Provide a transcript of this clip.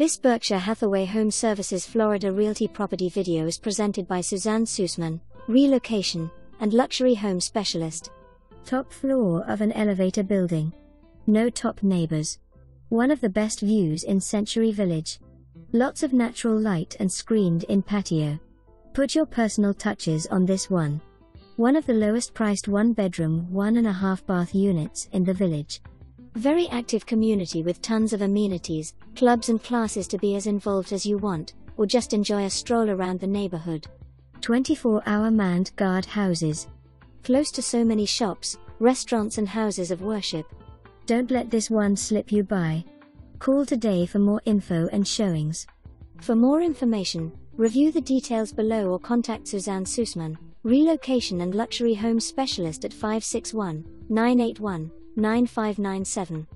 This Berkshire Hathaway Home Services Florida Realty property video is presented by Suzanne Susman, relocation and luxury home specialist. Top floor of an elevator building. No top neighbors. One of the best views in Century Village. Lots of natural light and screened in patio. Put your personal touches on this one. One of the lowest priced one bedroom, one and a half bath units in the village. Very active community with tons of amenities, clubs and classes to be as involved as you want, or just enjoy a stroll around the neighborhood. 24 hour manned guard houses. Close to so many shops, restaurants, and houses of worship. Don't let this one slip you by. Call today for more info and showings. For more information, review the details below or contact Suzanne Susman, relocation and luxury home specialist at 561 981 9597.